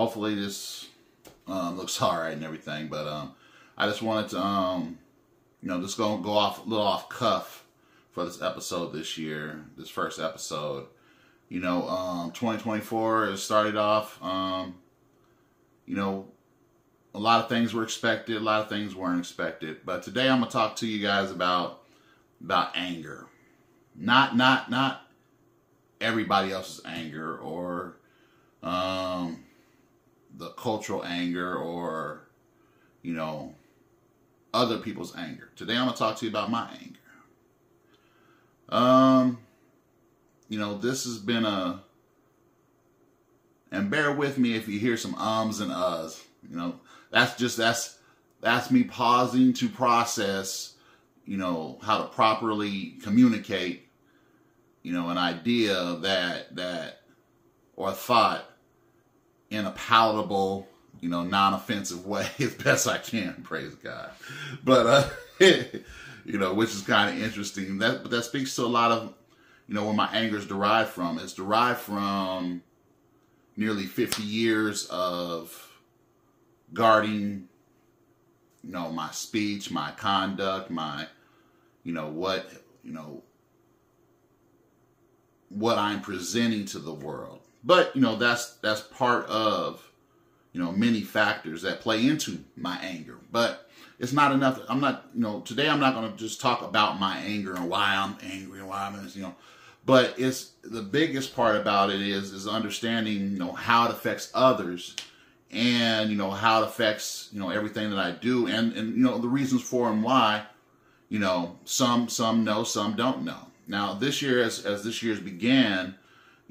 hopefully this um, looks all right and everything. But um, I just wanted to, um, you know, just go go off a little off cuff for this episode this year, this first episode. You know, um, 2024 has started off. Um, you know, a lot of things were expected, a lot of things weren't expected. But today I'm gonna talk to you guys about about anger, not not not everybody else's anger or um, the cultural anger or you know other people's anger. Today I'm gonna talk to you about my anger. Um, you know this has been a and bear with me if you hear some ums and uhs. You know that's just that's that's me pausing to process you know how to properly communicate you know an idea that that or thought in a palatable you know non-offensive way as best i can praise god. But uh you know which is kind of interesting. That but that speaks to a lot of you know where my anger is derived from. It's derived from nearly 50 years of guarding you know my speech my conduct my you know what you know what i'm presenting to the world but you know that's that's part of you know many factors that play into my anger. But it's not enough. I'm not you know today i'm not going to just talk about my anger and why i'm angry and why i'm you know. But it's the biggest part about it is is understanding you know how it affects others and you know how it affects you know everything that I do and and you know the reasons for and why you know some some know some don't know. Now this year as as this year's began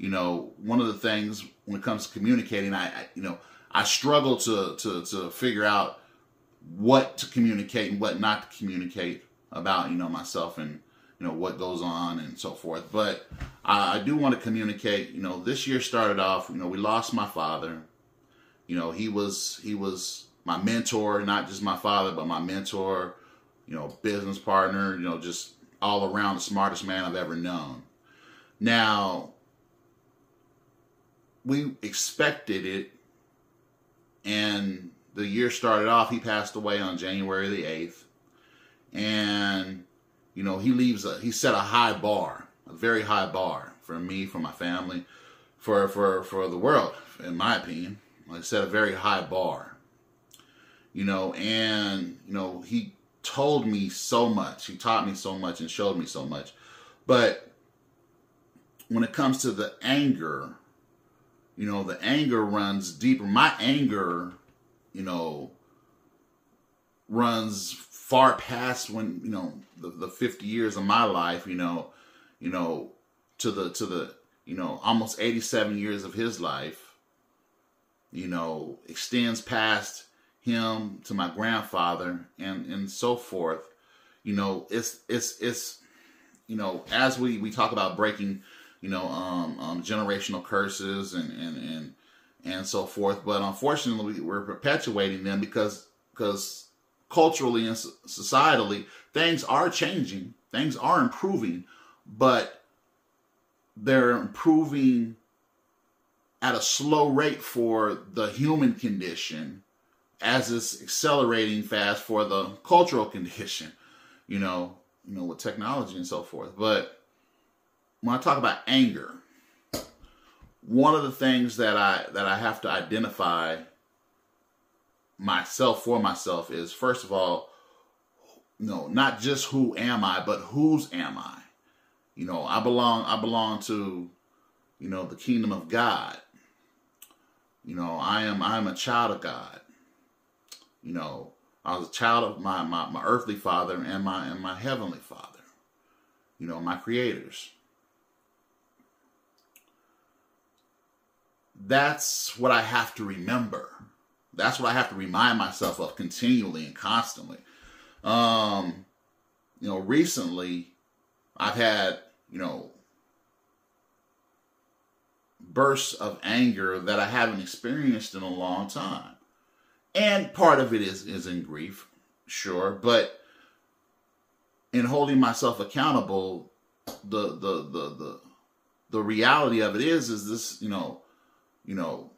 you know one of the things when it comes to communicating I, I you know I struggle to to to figure out what to communicate and what not to communicate about you know myself and you know what goes on and so forth but I, I do want to communicate you know this year started off you know we lost my father you know, he was he was my mentor, not just my father, but my mentor, you know, business partner, you know, just all around the smartest man I've ever known. Now, we expected it, and the year started off. He passed away on January the eighth, and you know he leaves a he set a high bar, a very high bar for me, for my family, for for for the world, in my opinion like I said, a very high bar. You know, and, you know, he told me so much. He taught me so much and showed me so much. But when it comes to the anger, you know, the anger runs deeper. My anger, you know, runs far past when, you know, the, the 50 years of my life, you know, you know, to the, to the, you know, almost 87 years of his life you know, extends past him to my grandfather and and so forth. You know, it's it's it's you know, as we we talk about breaking, you know, um, um generational curses and and and and so forth, but unfortunately we're perpetuating them because because culturally and societally things are changing, things are improving, but they're improving at a slow rate for the human condition as it's accelerating fast for the cultural condition, you know, you know, with technology and so forth. But when I talk about anger, one of the things that I that I have to identify myself for myself is first of all, no, not just who am I, but whose am I? You know, I belong I belong to, you know, the kingdom of God. You know, I am I am a child of God. You know, I was a child of my, my, my earthly father and my and my heavenly father. You know, my creators. That's what I have to remember. That's what I have to remind myself of continually and constantly. Um, you know, recently I've had, you know, bursts of anger that I haven't experienced in a long time. And part of it is, is in grief, sure, but in holding myself accountable, the the the the the reality of it is is this, you know, you know,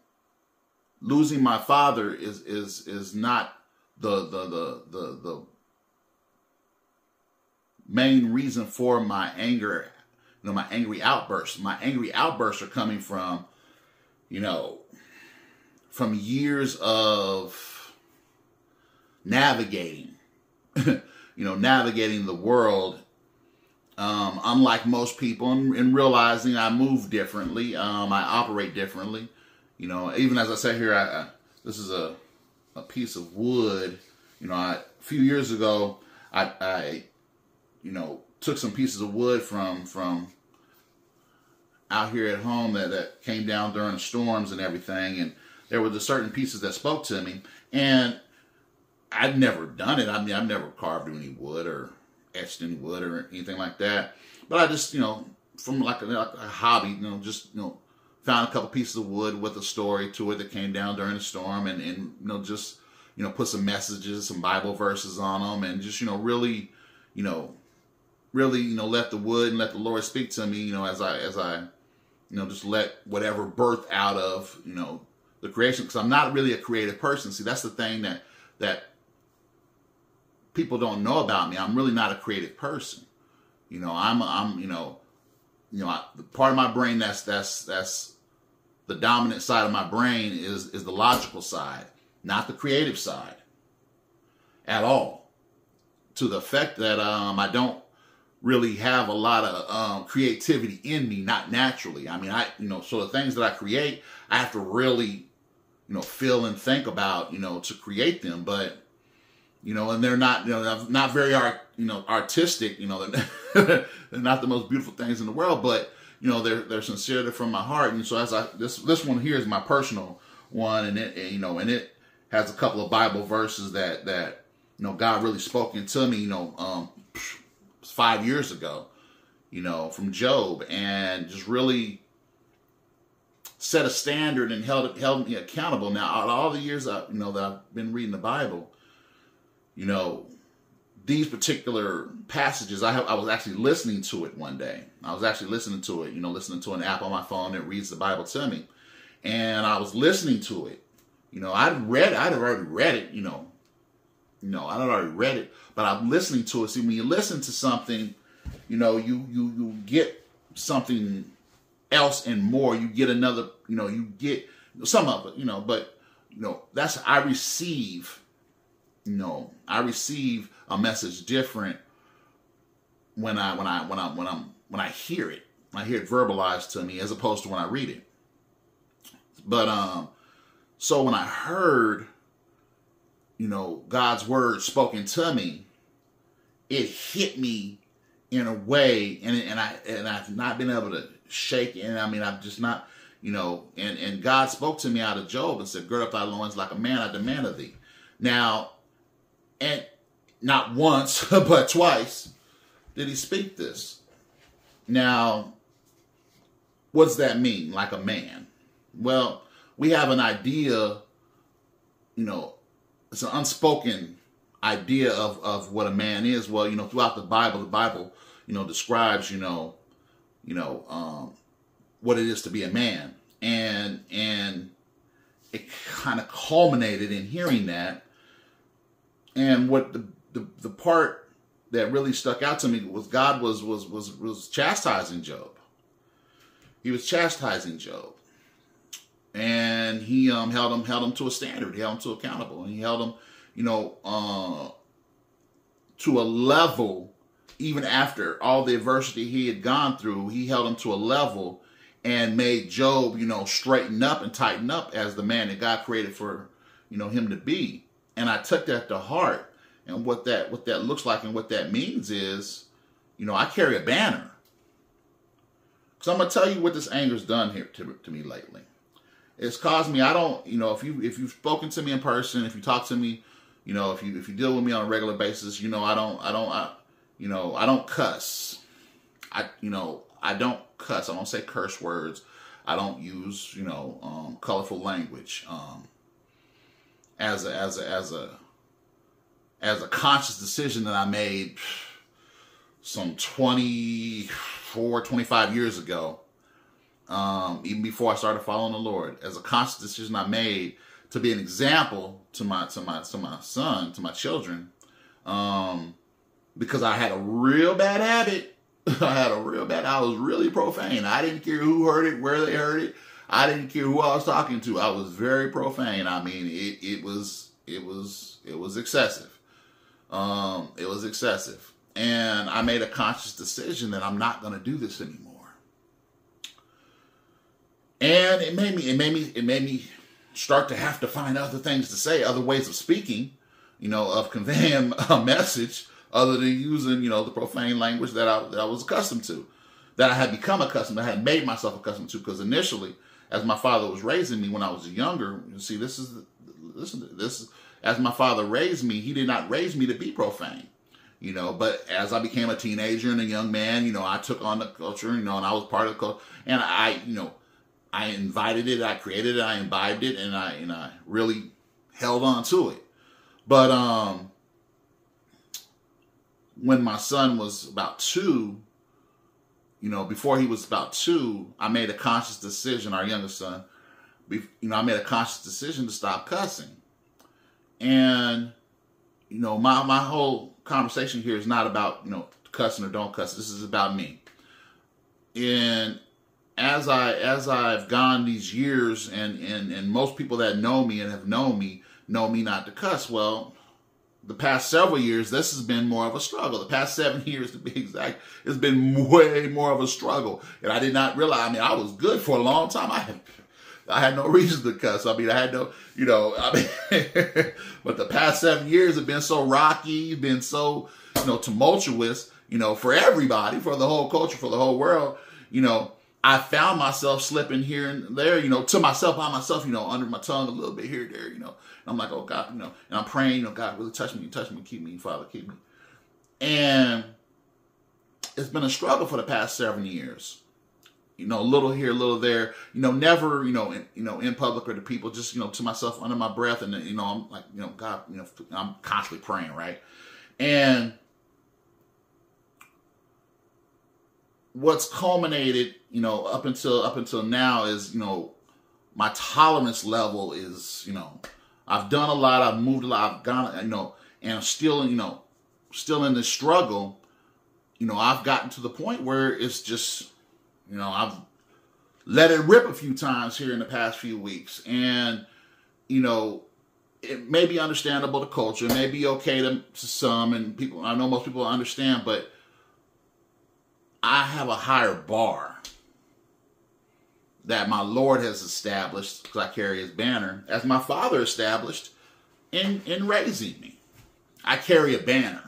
losing my father is is is not the the the the, the main reason for my anger, you know, my angry outbursts. My angry outbursts are coming from, you know, from years of navigating, you know, navigating the world. Um, unlike most people, and, and, realizing I move differently, um, I operate differently. You know, even as I say here, I, I, this is a a piece of wood. You know, I, a few years ago, I, I you know, took some pieces of wood from from out here at home that, that came down during the storms and everything, and there were the certain pieces that spoke to me, and I'd never done it. I mean, I've never carved any wood or etched any wood or anything like that. But I just, you know, from like a, like a hobby, you know, just you know, found a couple pieces of wood with a story to it that came down during the storm, and and you know, just you know, put some messages, some Bible verses on them, and just you know, really, you know, really, you know, let the wood and let the Lord speak to me, you know, as I, as I, you know, just let whatever birth out of, you know, the creation. Cause I'm not really a creative person. See, that's the thing that, that people don't know about me. I'm really not a creative person. You know, I'm, I'm, you know, you know, I, the part of my brain that's, that's, that's the dominant side of my brain is, is the logical side, not the creative side at all to the effect that, um, I don't, really have a lot of um, creativity in me, not naturally. I mean, I, you know, so the things that I create, I have to really, you know, feel and think about, you know, to create them. But, you know, and they're not, you know, not very art, you know, artistic. You know, they're not the most beautiful things in the world, but you know, they're they're sincere, they're from my heart. And so as I this this one here is my personal one, and it, and, you know, and it has a couple of Bible verses that that you know God really spoken to me. You know, um, five years ago, you know, from Job, and just really set a standard and held held me accountable. Now, all the years I, you know that I've been reading the Bible, you know, these particular passages, I have, I was actually listening to it one day. I was actually listening to it, you know, listening to an app on my phone that reads the Bible to me, and I was listening to it. You know, I'd read, I'd already read it, you know, you know, I would already read it, but I'm listening to it. See, when you listen to something, you know, you you you get something else and more. You get another, you know, you get some of it, you know, but you know, that's I receive, know, I receive a message different when I when I when I when I'm when I hear it. I hear it verbalized to me as opposed to when I read it. But um so when I heard you know, God's word spoken to me, it hit me in a way, and and I and I've not been able to shake it. And I mean, I've just not, you know, and and God spoke to me out of Job and said, "Gird up thy loins like a man, I demand of thee." Now, and not once but twice did He speak this. Now, what does that mean? Like a man? Well, we have an idea, you know, it's an unspoken idea of, of what a man is. Well, you know, throughout the Bible, the Bible, you know, describes, you know, you know, um, what it is to be a man. And and it kind of culminated in hearing that. And what the, the, the part that really stuck out to me was God was was was was chastising Job. He was chastising Job and he um, held him held him to a standard. He held him to accountable, and he held him, you know, uh, to a level. Even after all the adversity he had gone through, he held him to a level and made Job, you know, straighten up and tighten up as the man that God created for, you know, him to be. And I took that to heart. And what that what that looks like and what that means is, you know, I carry a banner. So I'm gonna tell you what this anger's done here to, to me lately it's caused me. I don't, you know, if you if you've spoken to me in person, if you talk to me, you know, if you if you deal with me on a regular basis, you know, I don't, I don't, I, you know, I don't cuss. I, you know, I don't cuss. I don't say curse words. I don't use, you know, um, colorful language. Um, as a as a as a as a conscious decision that I made some 24, 25 years ago um, even before I started following the Lord, as a conscious decision I made to be an example to my to my to my son, to my children, um, because I had a real bad habit. I had a real bad. I was really profane. I didn't care who heard it, where they heard it. I didn't care who I was talking to. I was very profane. I mean, it it was it was it was excessive. Um, it was excessive, and I made a conscious decision that I'm not going to do this anymore. And it made me it made me it made me start to have to find other things to say, other ways of speaking, you know, of conveying a message other than using, you know, the profane language that I, that I was accustomed to, that I had become accustomed, I had made myself accustomed to. Because initially, as my father was raising me when I was younger, you see, this is, listen, this, as my father raised me, he did not raise me to be profane, you know. But as I became a teenager and a young man, you know, I took on the culture, you know, and I was part of the culture, and I, you know, I invited it, I created it, I imbibed it, and I and I really held on to it. But um when my son was about two, you know, before he was about two, I made a conscious decision, our youngest son, you know, I made a conscious decision to stop cussing. And, you know, my, my whole conversation here is not about, you know, cussing or don't cuss. This is about me. And as I as I've gone these years and, and and most people that know me and have known me know me not to cuss, well, the past several years, this has been more of a struggle. The past seven years, to be exact, it's been way more of a struggle. And I did not realize, I mean, I was good for a long time. I had, I had no reason to cuss. I mean, I had no, you know, I mean, but the past seven years have been so rocky, been so, you know, tumultuous, you know, for everybody, for the whole culture, for the whole world, you know, I found myself slipping here and there, you know, to myself by myself, you know, under my tongue a little bit here and there, you know. I'm like, oh God, you know, and I'm praying, you know, God, really touch me, touch me, keep me, Father, keep me. And it's been a struggle for the past seven years. You know, little here, little there. You know, never, you know, in, you know, in public or to people, just you know, to myself under my breath, and you know, I'm like, you know, God, you know, I'm constantly praying, right? And what's culminated, you know, up until up until now is, you know, my tolerance level is, you know, I've done a lot. I've moved a lot. I've gone, you know, and I'm still, you know, still in this struggle. You know, I've gotten to the point where it's just, you know, I've let it rip a few times here in the past few weeks, and you know, it may be understandable to culture, it may be okay to, to some, and people. I know most people understand, but I have a higher bar that my Lord has established, because I carry his banner, as my father established in, in raising me. I carry a banner.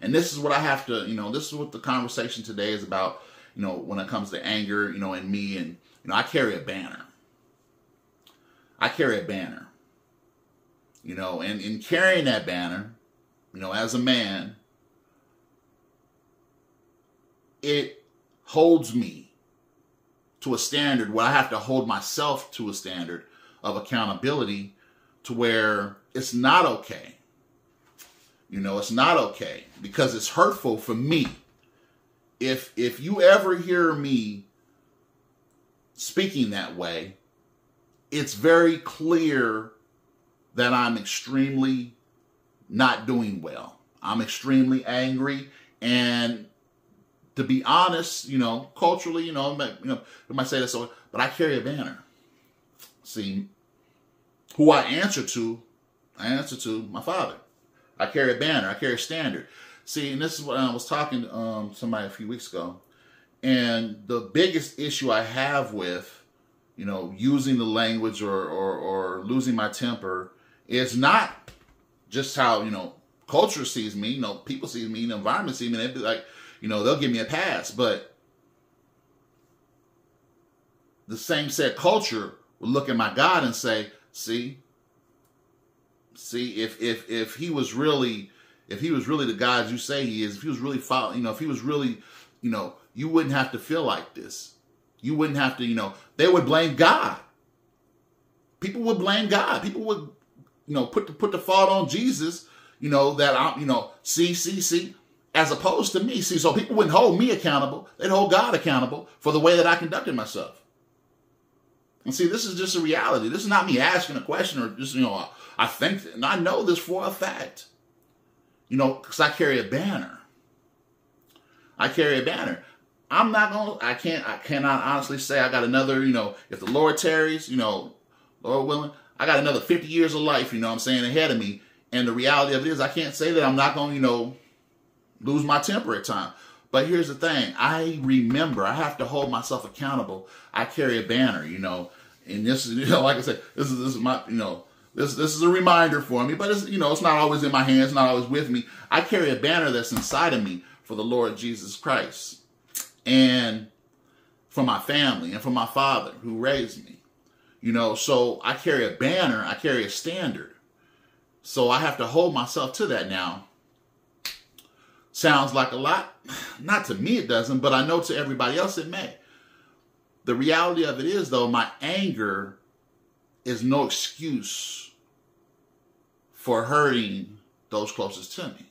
And this is what I have to, you know, this is what the conversation today is about, you know, when it comes to anger, you know, and me. And, you know, I carry a banner. I carry a banner. You know, and in carrying that banner, you know, as a man, it holds me to a standard where I have to hold myself to a standard of accountability to where it's not okay. You know, it's not okay because it's hurtful for me. If if you ever hear me speaking that way, it's very clear that I'm extremely not doing well. I'm extremely angry and to be honest, you know, culturally, you know, you know, they might say that so, but I carry a banner. See, who I answer to, I answer to my father. I carry a banner. I carry a standard. See, and this is what I was talking to um, somebody a few weeks ago, and the biggest issue I have with, you know, using the language or or, or losing my temper is not just how you know culture sees me. You know, people see me, the environment sees me. They'd be like, you know, they'll give me a pass. But the same set culture will look at my God and say, see, see, if if if he was really if he was really the God you say he is, if he was really following, you know, if he was really, you know, you wouldn't have to feel like this. You wouldn't have to, you know, they would blame God. People would blame God. People would, you know, put the put the fault on Jesus, you know, that I'm, you know, see, see, see, as opposed to me. See, so people wouldn't hold me accountable. They'd hold God accountable for the way that I conducted myself. And see, this is just a reality. This is not me asking a question or just, you know, I think, and I know this for a fact. You know, because I carry a banner. I carry a banner. I'm not gonna. I can't. I cannot honestly say I got another. You know, if the Lord tarries, you know, Lord willing, I got another 50 years of life. You know, I'm saying ahead of me. And the reality of it is, I can't say that I'm not gonna, you know, lose my temper at times. But here's the thing: I remember. I have to hold myself accountable. I carry a banner. You know, and this is, you know, like I said, this is this is my, you know, this this is a reminder for me. But it's, you know, it's not always in my hands, not always with me. I carry a banner that's inside of me for the Lord Jesus Christ and for my family and for my father who raised me. You know, so I carry a banner, I carry a standard. So I have to hold myself to that now. Sounds like a lot. Not to me, it doesn't, but I know to everybody else it may. The reality of it is, though, my anger is no excuse for hurting those closest to me.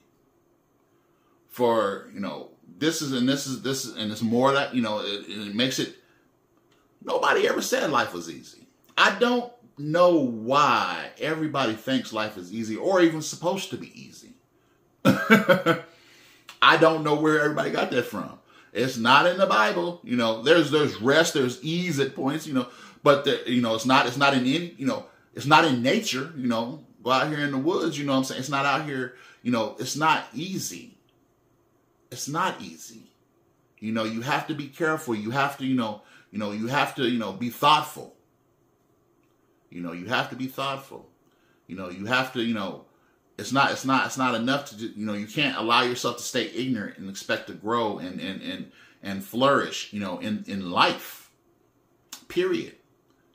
For, you know, this is and this is this is and it's more that you know it, it makes it nobody ever said life was easy i don't know why everybody thinks life is easy or even supposed to be easy i don't know where everybody got that from it's not in the bible you know there's there's rest there's ease at points you know but the, you know it's not it's not in any you know it's not in nature you know go out here in the woods you know i'm saying it's not out here you know it's not easy it's not easy. You know, you have to be careful. You have to, you know, you know, you have to, you know, be thoughtful. You know, you have to be thoughtful. You know, you have to, you know, it's not, it's not, it's not enough to, do, you know, you can't allow yourself to stay ignorant and expect to grow and and and and flourish. You know, in in life. Period.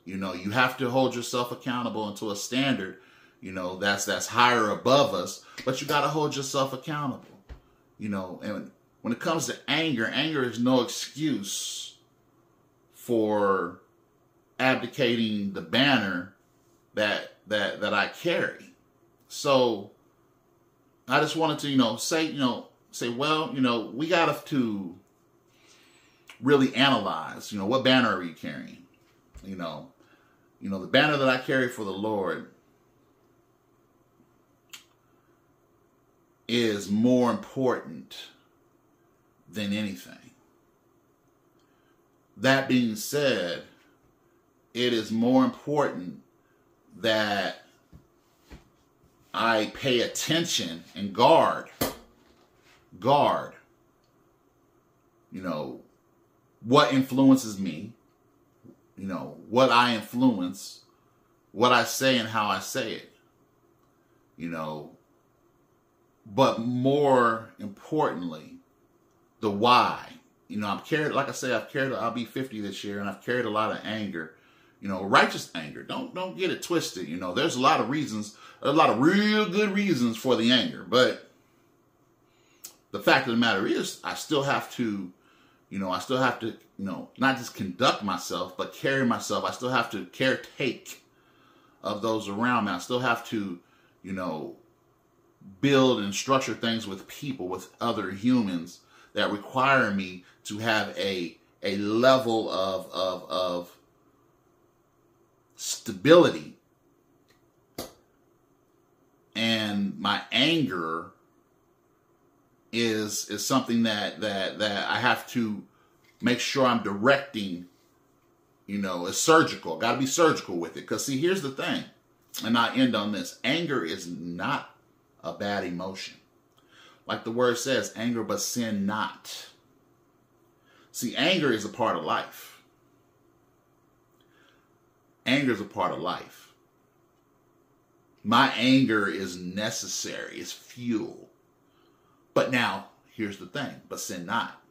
You know, you have to hold yourself accountable into a standard. You know, that's that's higher above us, but you got to hold yourself accountable. You know, and when it comes to anger, anger is no excuse for abdicating the banner that that that I carry. So I just wanted to, you know, say, you know, say, well, you know, we got to really analyze, you know, what banner are you carrying? You know, you know, the banner that I carry for the Lord is more important than anything. That being said, it is more important that I pay attention and guard, guard, you know, what influences me, you know, what I influence, what I say and how I say it. You know, but more importantly, the why. You know, I've carried, like I say, I've carried. I'll be 50 this year, and I've carried a lot of anger. You know, righteous anger. Don't don't get it twisted. You know, there's a lot of reasons, a lot of real good reasons for the anger, but the fact of the matter is, I still have to, you know, I still have to, you know, not just conduct myself, but carry myself. I still have to caretake of those around me. I still have to, you know, build and structure things with people, with other humans that require me to have a a level of of of stability and my anger is is something that that that I have to make sure I'm directing you know it's surgical got to be surgical with it because see here's the thing and I end on this anger is not a bad emotion. Like the word says, anger but sin not. See, anger is a part of life. Anger is a part of life. My anger is necessary, it's fuel. But now, here's the thing, but sin not.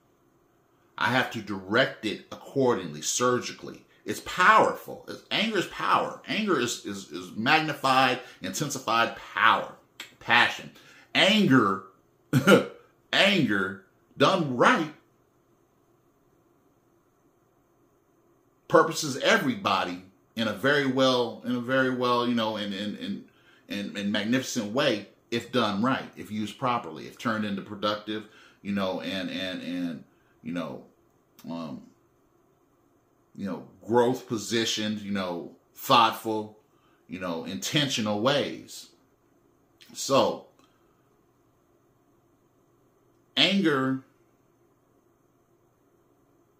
I have to direct it accordingly, surgically. It's powerful. Anger is power. Anger is, is, is magnified, intensified power passion. Anger, anger done right purposes everybody in a very well, in a very well, you know, in in in in, in magnificent way if done right, if used properly, if turned into productive, you know, and and and you know, um, you know, growth positioned, you know, thoughtful, you know, intentional ways. So, anger,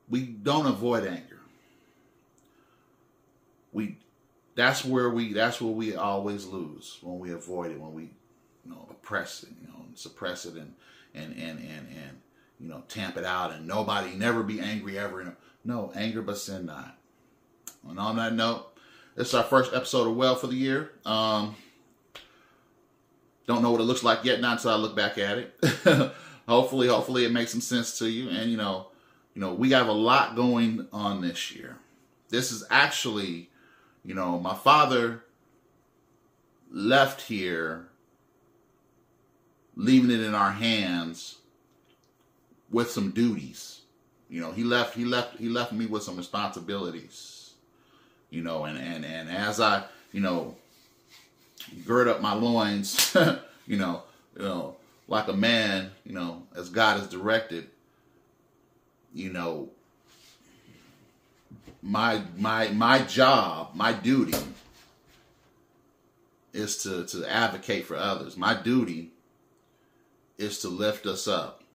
we don't avoid anger. We that's where we that's where we always lose when we avoid it, when we you know oppress it, you know, suppress it and and and and and you know tamp it out and nobody never be angry ever. No, anger but sin not. And on that note, this is our first episode of Well for the year. Um, don't know what it looks like yet, not until I look back at it. hopefully, hopefully it makes some sense to you. And you know, you know, we have a lot going on this year. This is actually, you know, my father left here, leaving it in our hands with some duties. You know, he left he left he left me with some responsibilities. You know, and and and as I, you know, gird up my loins, you know, you know, like a man, you know, as God has directed, you know, my my my job, my duty is to to advocate for others. My duty is to lift us up.